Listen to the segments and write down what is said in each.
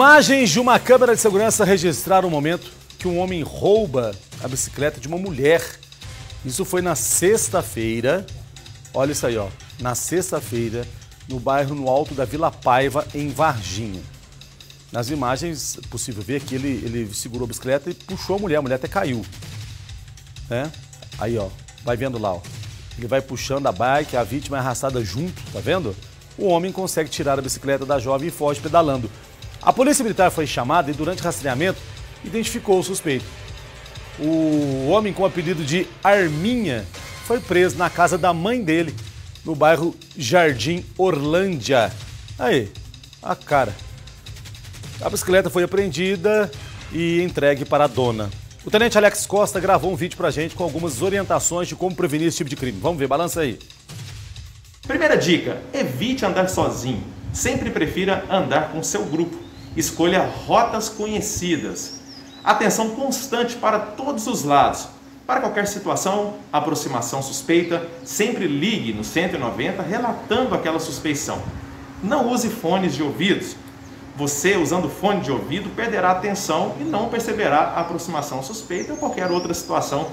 Imagens de uma câmera de segurança registraram o momento que um homem rouba a bicicleta de uma mulher. Isso foi na sexta-feira. Olha isso aí, ó. Na sexta-feira, no bairro no alto da Vila Paiva, em Varginha. Nas imagens, é possível ver que ele, ele segurou a bicicleta e puxou a mulher. A mulher até caiu. Né? Aí, ó. Vai vendo lá, ó. Ele vai puxando a bike, a vítima é arrastada junto, tá vendo? O homem consegue tirar a bicicleta da jovem e foge pedalando. A polícia militar foi chamada e, durante rastreamento, identificou o suspeito. O homem com o apelido de Arminha foi preso na casa da mãe dele, no bairro Jardim Orlândia. Aí, a cara. A bicicleta foi apreendida e entregue para a dona. O tenente Alex Costa gravou um vídeo pra gente com algumas orientações de como prevenir esse tipo de crime. Vamos ver, balança aí. Primeira dica: evite andar sozinho. Sempre prefira andar com seu grupo. Escolha rotas conhecidas. Atenção constante para todos os lados. Para qualquer situação, aproximação suspeita, sempre ligue no 190 relatando aquela suspeição. Não use fones de ouvidos. Você, usando fone de ouvido, perderá atenção e não perceberá a aproximação suspeita ou qualquer outra situação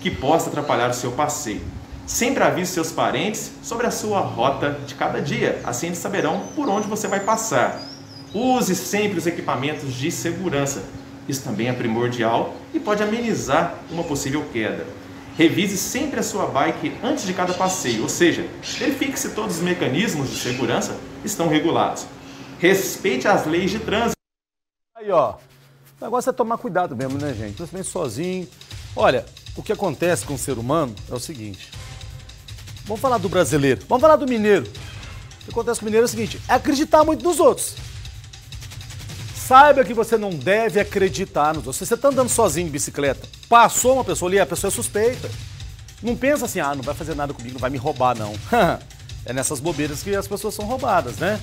que possa atrapalhar o seu passeio. Sempre avise seus parentes sobre a sua rota de cada dia, assim eles saberão por onde você vai passar. Use sempre os equipamentos de segurança. Isso também é primordial e pode amenizar uma possível queda. Revise sempre a sua bike antes de cada passeio, ou seja, verifique se todos os mecanismos de segurança estão regulados. Respeite as leis de trânsito. Aí, ó. O negócio é tomar cuidado mesmo, né, gente? Principalmente sozinho. Olha, o que acontece com o ser humano é o seguinte. Vamos falar do brasileiro. Vamos falar do mineiro. O que acontece com o mineiro é o seguinte: é acreditar muito nos outros. Saiba que você não deve acreditar nos outros. Se você está andando sozinho de bicicleta, passou uma pessoa ali, a pessoa é suspeita. Não pensa assim, ah, não vai fazer nada comigo, não vai me roubar, não. é nessas bobeiras que as pessoas são roubadas, né?